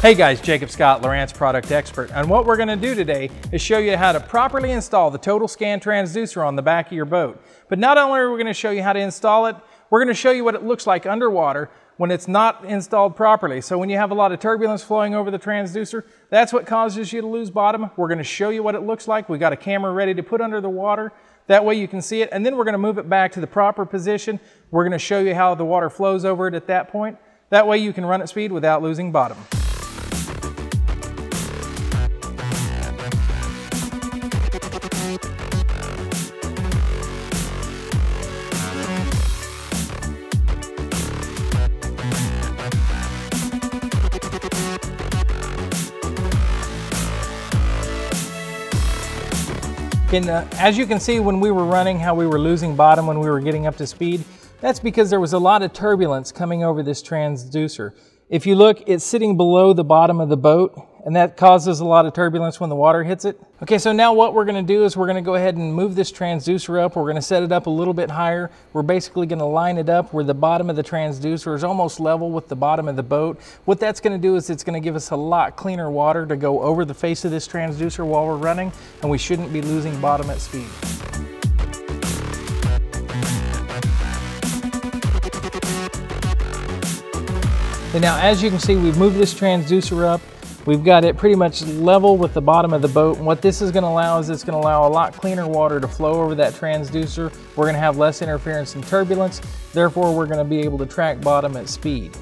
Hey guys, Jacob Scott, Lowrance Product Expert, and what we're going to do today is show you how to properly install the TotalScan transducer on the back of your boat. But not only are we going to show you how to install it, we're going to show you what it looks like underwater when it's not installed properly. So when you have a lot of turbulence flowing over the transducer, that's what causes you to lose bottom. We're going to show you what it looks like. We got a camera ready to put under the water. That way you can see it, and then we're going to move it back to the proper position. We're going to show you how the water flows over it at that point. That way you can run at speed without losing bottom. And uh, as you can see when we were running how we were losing bottom when we were getting up to speed, that's because there was a lot of turbulence coming over this transducer. If you look, it's sitting below the bottom of the boat and that causes a lot of turbulence when the water hits it. Okay, so now what we're gonna do is we're gonna go ahead and move this transducer up. We're gonna set it up a little bit higher. We're basically gonna line it up where the bottom of the transducer is almost level with the bottom of the boat. What that's gonna do is it's gonna give us a lot cleaner water to go over the face of this transducer while we're running, and we shouldn't be losing bottom at speed. And now as you can see, we've moved this transducer up. We've got it pretty much level with the bottom of the boat. And what this is gonna allow is it's gonna allow a lot cleaner water to flow over that transducer. We're gonna have less interference and turbulence. Therefore, we're gonna be able to track bottom at speed.